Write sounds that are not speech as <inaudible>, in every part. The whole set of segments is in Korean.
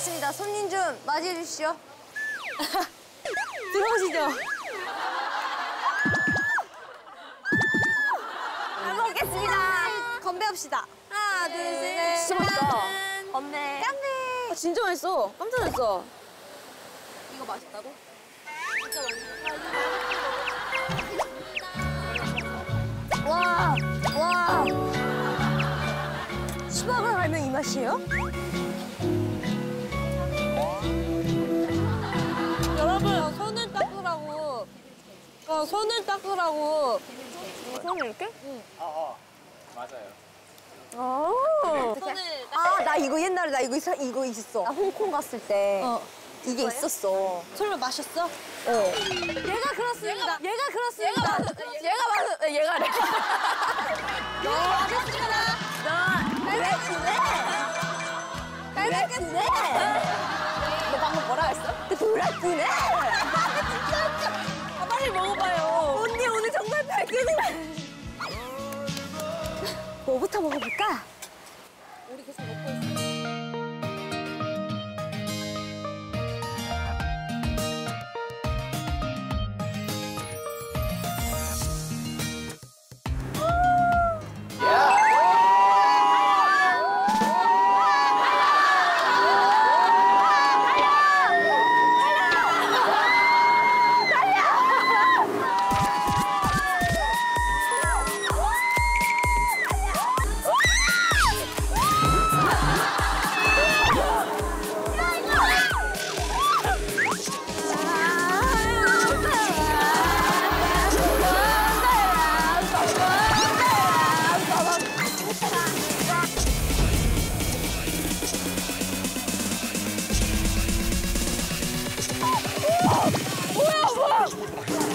왔습니다. 손님 좀 맞이해 주시죠. <laughs> 들어오시죠. 잘 먹겠습니다. 건배합시다. 하나, 둘, 셋. 진짜 맛있다. 건배. 깐배. 아, 진짜 맛있어. 깜짝 놀랐어. 이거 맛있다고? 와, 와. 수박을 알면 이 맛이에요? 어, 손을 닦으라고. 손을 이렇게? 어, 어. 맞아요. 오. 손을 아, 나 이거 옛날에 나 이거 있, 이거 있었어. 나 홍콩 갔을 때 어. 이게 있었어. 설마 마셨어? 어. 얘가 그렇습니다. 얘가, 그렇습니다. 얘가 맞아. 얘가 래 <laughs> 너 맞았습니다. 너 빨갛지네. 빨갛지네. 너 방금 뭐라 했어? 너 돌았지네. 아, 빨리 먹어봐요. 언니 오늘 정말 밝게는 뭐부터 먹어볼까? 우리 계속 먹고 있어. Uau! Uau!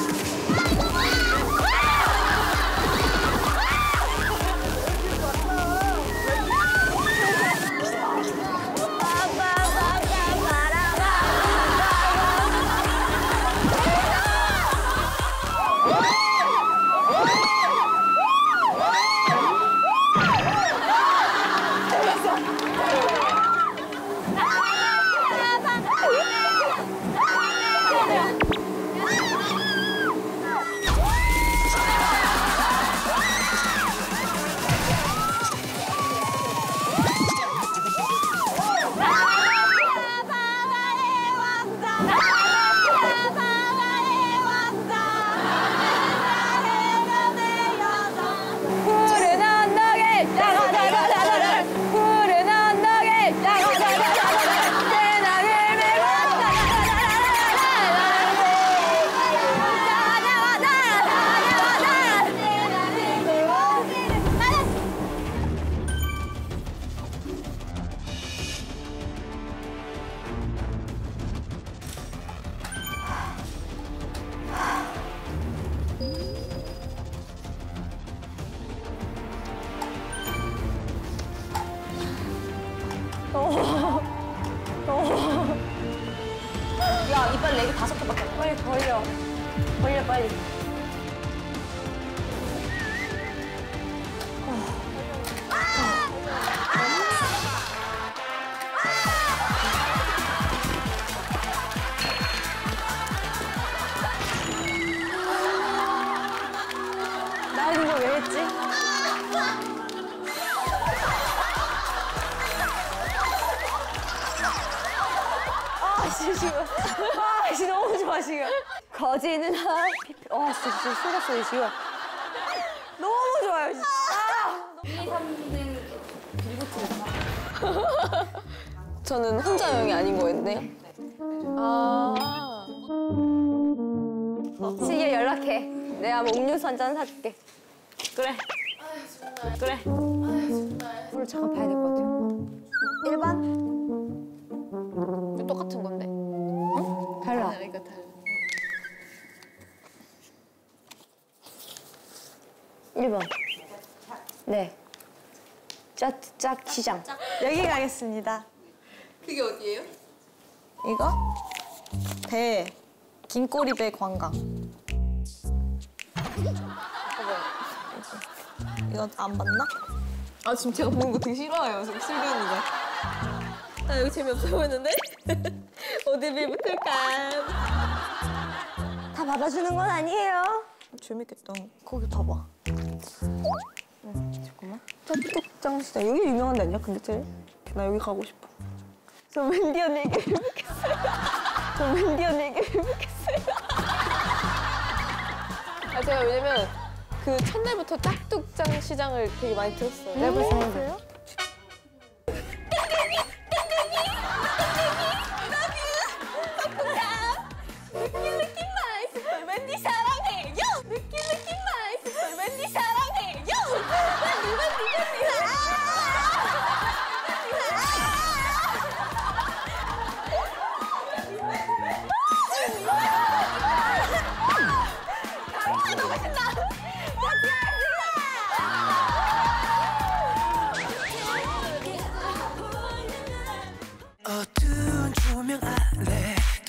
다섯 개밖에. 빨리 벌려 벌려 빨리? 아. 아, 씨, 너무 좋아, 지금. 거지는 한 피피. 와, 진짜, 속았어요, 지금. 너무 좋아요, 진짜. 저는 혼자 여행이 아닌 거였네. 아. 시계 연락해. 내가 뭐 음료수 한 잔 사줄게. 그래. 그래. 오늘 잠깐 봐야 될 것 같아요. 1번? 똑같은 건데. 달라. 일번 네. 짝, 짝 시장. 여기 가겠습니다. 그게 어디예요? 이거? 배. 긴꼬리배 관광. 이거 안 봤나? 아 지금 제가 보는 거 되게 싫어해요. 지금 슬기언니가. 아 여기 재미없어 보이는데? <laughs> 어디 빌붙을까? 다 받아주는 건 아니에요. 재밌겠다. 거기 봐봐. 잠깐만. 짝뚝장 시장 여기 유명한 데 아니야? 근데 제일? 나 여기 가고 싶어. 저 웬디 언니에게 행복했어요. 저 웬디 언니에게 행복했어요. 아 제가 왜냐면 그 첫날부터 짝뚝장 시장을 되게 많이 들었어요. 내가 벌써 생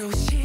Cause she